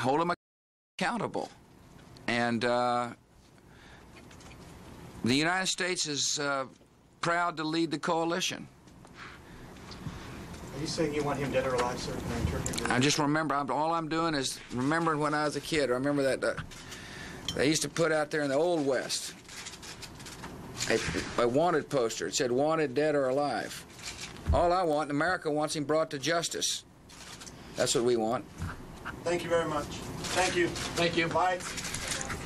hold them accountable. And uh, the United States is uh, proud to lead the coalition. Are you saying you want him dead or alive, sir? Can I interpret I just remember, I'm, all I'm doing is remembering when I was a kid. I remember that uh, they used to put out there in the Old West a, a wanted poster. It said, wanted, dead, or alive. All I want, America wants him brought to justice. That's what we want. Thank you very much. Thank you. Thank you. Bye.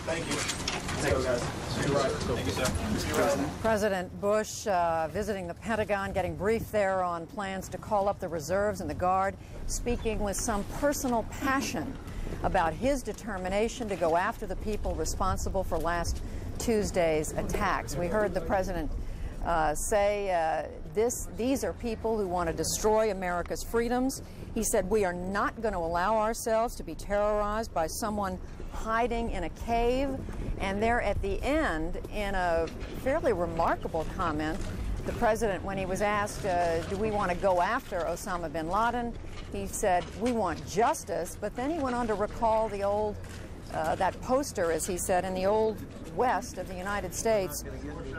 Thank you. Let's go, guys. See you. Thank you, sir. See you right. President Bush uh, visiting the Pentagon, getting briefed there on plans to call up the reserves and the Guard, speaking with some personal passion about his determination to go after the people responsible for last Tuesday's attacks. We heard the president uh, say uh, this, these are people who want to destroy America's freedoms. He said, We are not going to allow ourselves to be terrorized by someone hiding in a cave. And there at the end, in a fairly remarkable comment, the president, when he was asked, uh, Do we want to go after Osama bin Laden? he said, We want justice. But then he went on to recall the old, uh, that poster, as he said, in the old west of the United States.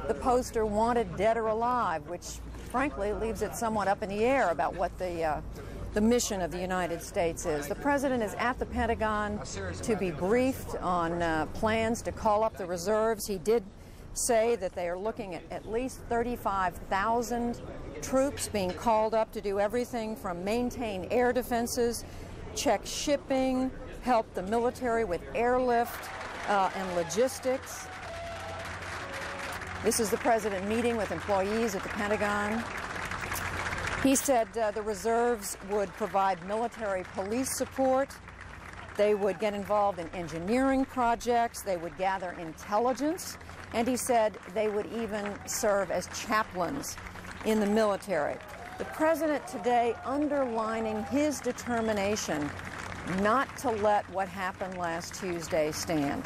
The poster wanted dead or alive, which frankly leaves it somewhat up in the air about what the uh, the mission of the United States is. The president is at the Pentagon to be briefed on uh, plans to call up the reserves. He did say that they are looking at at least 35,000 troops being called up to do everything from maintain air defenses, check shipping, help the military with airlift uh, and logistics. This is the president meeting with employees at the Pentagon. He said uh, the reserves would provide military police support. They would get involved in engineering projects. They would gather intelligence. And he said they would even serve as chaplains in the military. The president today underlining his determination not to let what happened last Tuesday stand.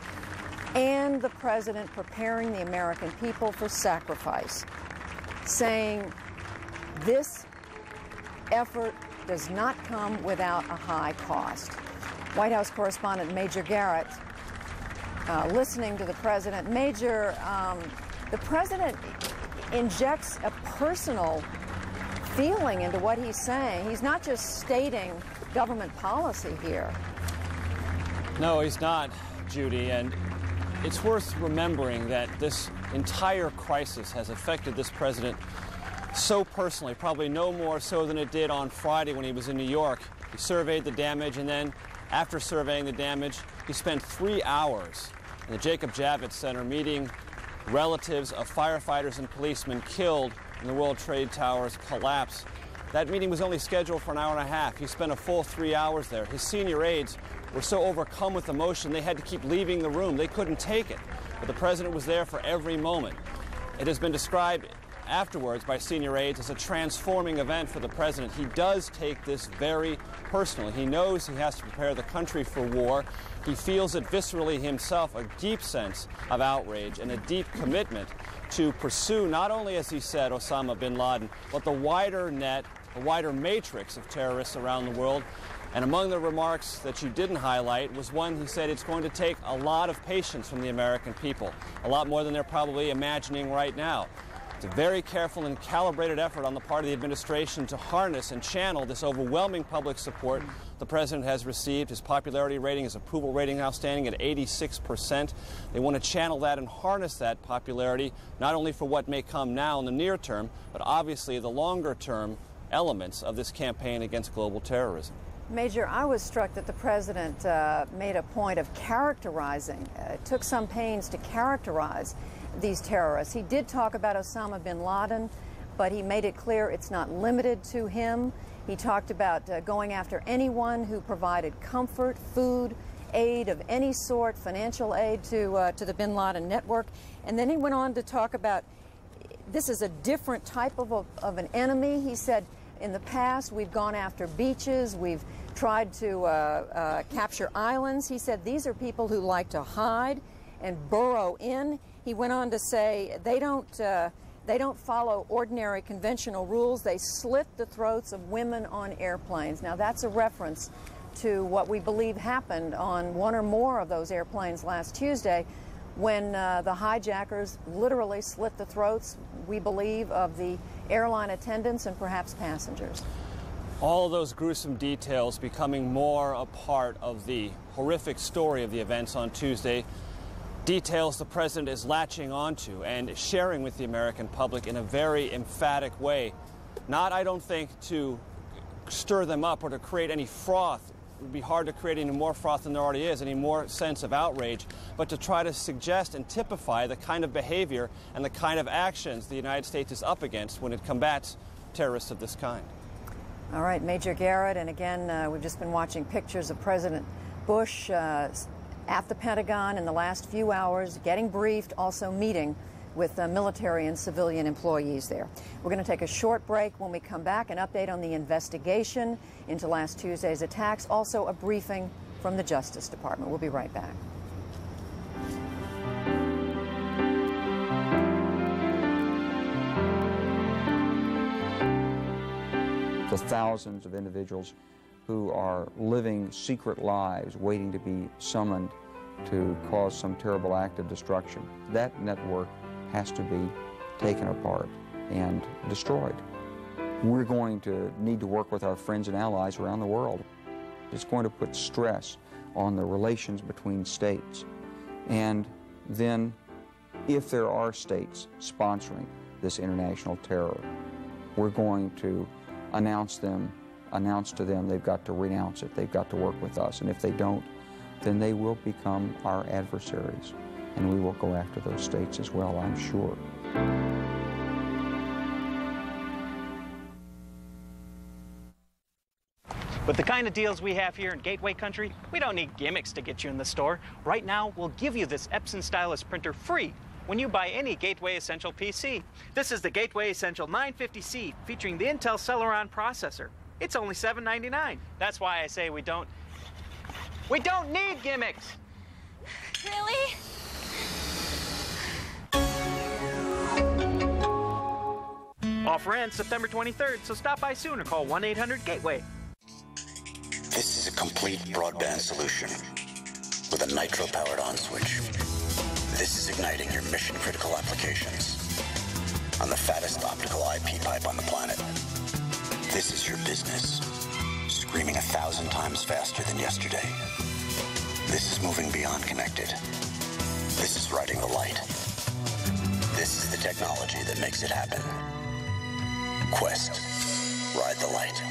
And the president preparing the American people for sacrifice, saying this effort does not come without a high cost. White House correspondent Major Garrett uh, listening to the president. Major, um, the president injects a personal feeling into what he's saying. He's not just stating government policy here. No, he's not, Judy. And it's worth remembering that this entire crisis has affected this president so personally, probably no more so than it did on Friday when he was in New York. He surveyed the damage, and then after surveying the damage, he spent three hours in the Jacob Javits Center meeting relatives of firefighters and policemen killed in the World Trade Towers collapse. That meeting was only scheduled for an hour and a half. He spent a full three hours there. His senior aides were so overcome with emotion they had to keep leaving the room. They couldn't take it. But the president was there for every moment. It has been described afterwards by senior aides as a transforming event for the president. He does take this very personally. He knows he has to prepare the country for war. He feels it viscerally himself, a deep sense of outrage and a deep commitment to pursue not only, as he said, Osama bin Laden, but the wider net, the wider matrix of terrorists around the world. And among the remarks that you didn't highlight was one he said it's going to take a lot of patience from the American people, a lot more than they're probably imagining right now. It's a very careful and calibrated effort on the part of the administration to harness and channel this overwhelming public support the president has received. His popularity rating, his approval rating now standing at 86%. They want to channel that and harness that popularity, not only for what may come now in the near term, but obviously the longer term elements of this campaign against global terrorism. Major, I was struck that the president uh, made a point of characterizing, uh, took some pains to characterize these terrorists. He did talk about Osama bin Laden, but he made it clear it's not limited to him. He talked about uh, going after anyone who provided comfort, food, aid of any sort, financial aid to, uh, to the bin Laden network. And then he went on to talk about this is a different type of, a, of an enemy. He said, in the past, we've gone after beaches, we've tried to uh, uh, capture islands. He said these are people who like to hide and burrow in. He went on to say they don't, uh, they don't follow ordinary conventional rules. They slit the throats of women on airplanes. Now that's a reference to what we believe happened on one or more of those airplanes last Tuesday when uh, the hijackers literally slit the throats, we believe, of the airline attendants and perhaps passengers. All of those gruesome details becoming more a part of the horrific story of the events on Tuesday. Details the president is latching onto and sharing with the American public in a very emphatic way. Not, I don't think, to stir them up or to create any froth would be hard to create any more froth than there already is, any more sense of outrage, but to try to suggest and typify the kind of behavior and the kind of actions the United States is up against when it combats terrorists of this kind. All right, Major Garrett, and again, uh, we've just been watching pictures of President Bush uh, at the Pentagon in the last few hours, getting briefed, also meeting with uh, military and civilian employees there. We're going to take a short break. When we come back, an update on the investigation into last Tuesday's attacks, also a briefing from the Justice Department. We'll be right back. The thousands of individuals who are living secret lives waiting to be summoned to cause some terrible act of destruction. That network has to be taken apart and destroyed. We're going to need to work with our friends and allies around the world. It's going to put stress on the relations between states. And then, if there are states sponsoring this international terror, we're going to announce them, announce to them they've got to renounce it, they've got to work with us. And if they don't, then they will become our adversaries and we will go after those states as well, I'm sure. With the kind of deals we have here in Gateway Country, we don't need gimmicks to get you in the store. Right now, we'll give you this Epson Stylus printer free when you buy any Gateway Essential PC. This is the Gateway Essential 950C featuring the Intel Celeron processor. It's only $7.99. That's why I say we don't... We don't need gimmicks! Really? Offer ends September 23rd, so stop by soon or call 1 800 Gateway. This is a complete broadband solution with a nitro powered on switch. This is igniting your mission critical applications on the fattest optical IP pipe on the planet. This is your business, screaming a thousand times faster than yesterday. This is moving beyond connected. This is riding the light. This is the technology that makes it happen. Qwest. Ride the light.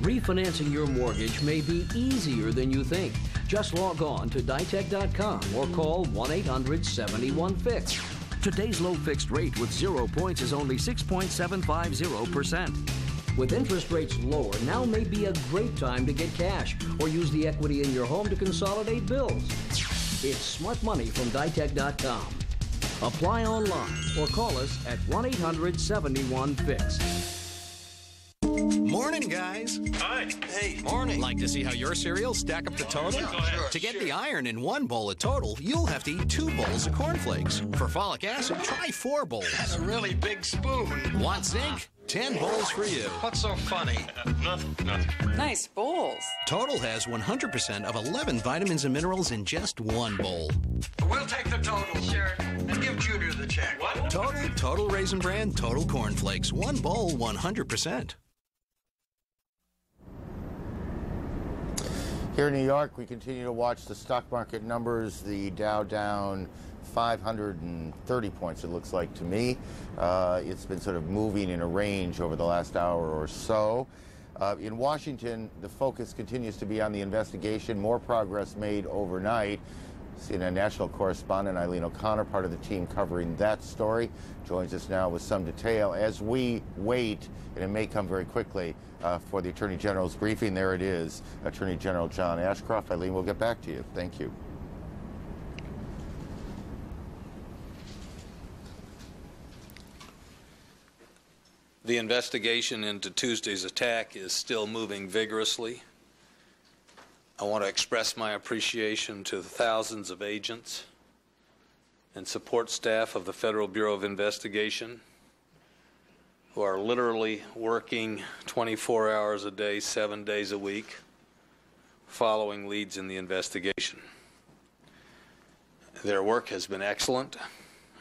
Refinancing your mortgage may be easier than you think. Just log on to ditech.com or call 1 800 71 Fixed. Today's low fixed rate with zero points is only 6.750%. With interest rates lower, now may be a great time to get cash or use the equity in your home to consolidate bills. It's smart money from ditech.com. Apply online or call us at 1 800 71 Fixed. Morning, guys. Hi. Hey, morning. Like to see how your cereals stack up the oh, total? ahead. To get Sure. the iron in one bowl of total, you'll have to eat two bowls of cornflakes. For folic acid, try four bowls. That's a really big spoon. Want zinc? Ten bowls for you. What's so funny? nothing. Nothing. Nice bowls. Total has 100% of 11 vitamins and minerals in just one bowl. We'll take the total. Sure. And give Junior the check. What? Total, Total Raisin Bran, Total Corn Flakes. One bowl, 100%. Here in New York, we continue to watch the stock market numbers. The Dow down 530 points, it looks like to me. Uh, it's been sort of moving in a range over the last hour or so. Uh, in Washington, the focus continues to be on the investigation. More progress made overnight. CNN national correspondent Eileen O'Connor, part of the team covering that story, joins us now with some detail as we wait, and it may come very quickly, uh, for the Attorney General's briefing. There it is, Attorney General John Ashcroft. Eileen, we'll get back to you. Thank you. The investigation into Tuesday's attack is still moving vigorously. I want to express my appreciation to the thousands of agents and support staff of the Federal Bureau of Investigation who are literally working 24 hours a day, seven days a week, following leads in the investigation. Their work has been excellent.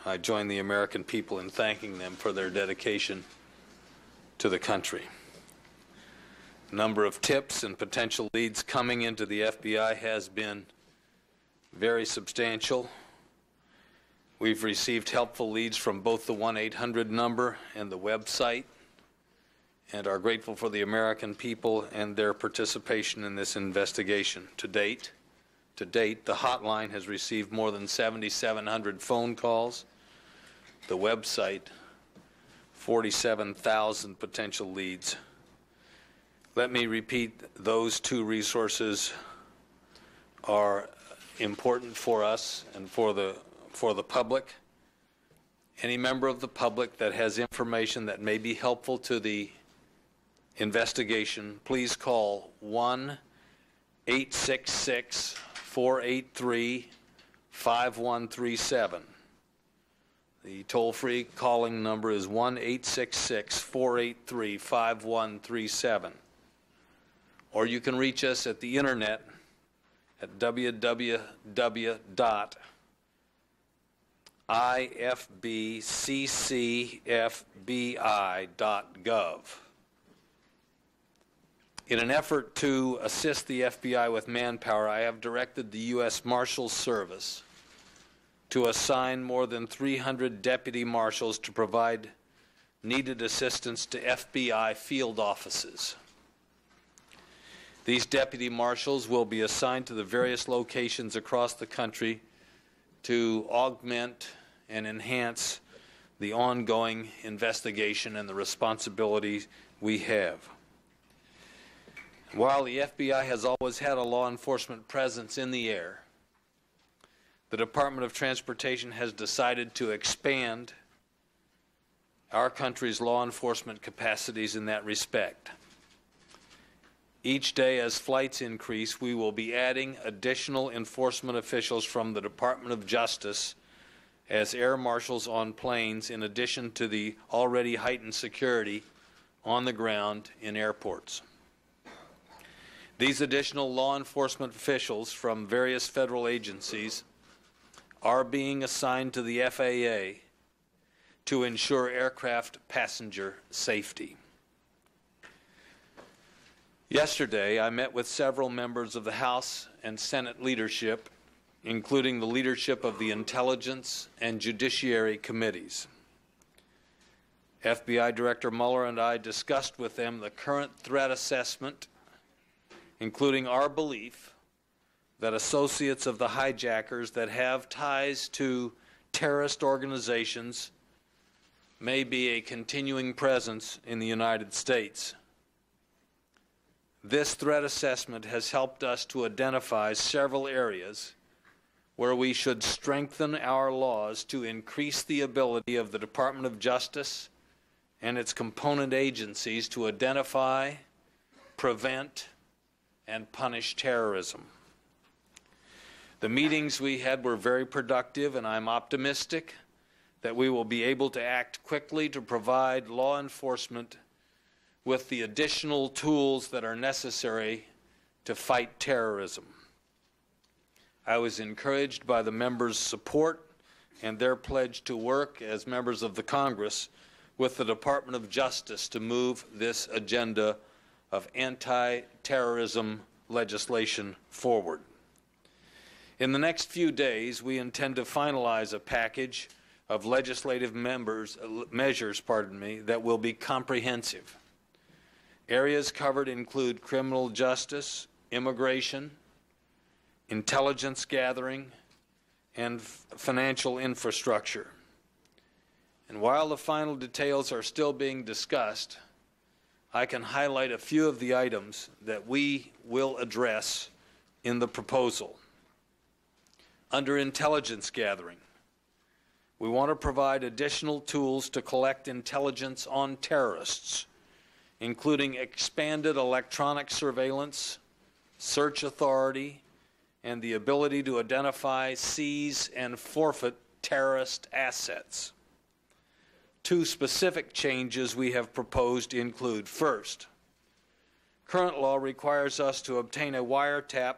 I join the American people in thanking them for their dedication to the country. Number of tips and potential leads coming into the FBI has been very substantial. We've received helpful leads from both the 1 800 number and the website, and are grateful for the American people and their participation in this investigation. To date, to date, the hotline has received more than 7,700 phone calls. The website, 47,000 potential leads. Let me repeat those two resources are important for us and for the for the public. Any member of the public that has information that may be helpful to the investigation, please call 1 866 483 5137. The toll free calling number is 1 866 483 5137. Or you can reach us at the internet at www.ifccfbi.gov. In an effort to assist the FBI with manpower, I have directed the U.S. Marshals Service to assign more than 300 deputy marshals to provide needed assistance to FBI field offices. These deputy marshals will be assigned to the various locations across the country to augment and enhance the ongoing investigation and the responsibilities we have. While the FBI has always had a law enforcement presence in the air, the Department of Transportation has decided to expand our country's law enforcement capacities in that respect. Each day, as flights increase, we will be adding additional enforcement officials from the Department of Justice as air marshals on planes, in addition to the already heightened security on the ground in airports. These additional law enforcement officials from various federal agencies are being assigned to the FAA to ensure aircraft passenger safety. Yesterday, I met with several members of the House and Senate leadership, including the leadership of the Intelligence and Judiciary Committees. FBI Director Mueller and I discussed with them the current threat assessment including our belief that associates of the hijackers that have ties to terrorist organizations may be a continuing presence in the United States. This threat assessment has helped us to identify several areas where we should strengthen our laws to increase the ability of the Department of Justice and its component agencies to identify, prevent, and punish terrorism. The meetings we had were very productive, and I'm optimistic that we will be able to act quickly to provide law enforcement with the additional tools that are necessary to fight terrorism. I was encouraged by the members' support and their pledge to work as members of the Congress with the Department of Justice to move this agenda of anti terrorism legislation forward. In the next few days, we intend to finalize a package of legislative members, uh, measures pardon me, that will be comprehensive. Areas covered include criminal justice, immigration, intelligence gathering, and financial infrastructure. And while the final details are still being discussed, I can highlight a few of the items that we will address in the proposal. Under intelligence gathering, we want to provide additional tools to collect intelligence on terrorists, including expanded electronic surveillance, search authority, and the ability to identify, seize, and forfeit terrorist assets. Two specific changes we have proposed include first, current law requires us to obtain a wiretap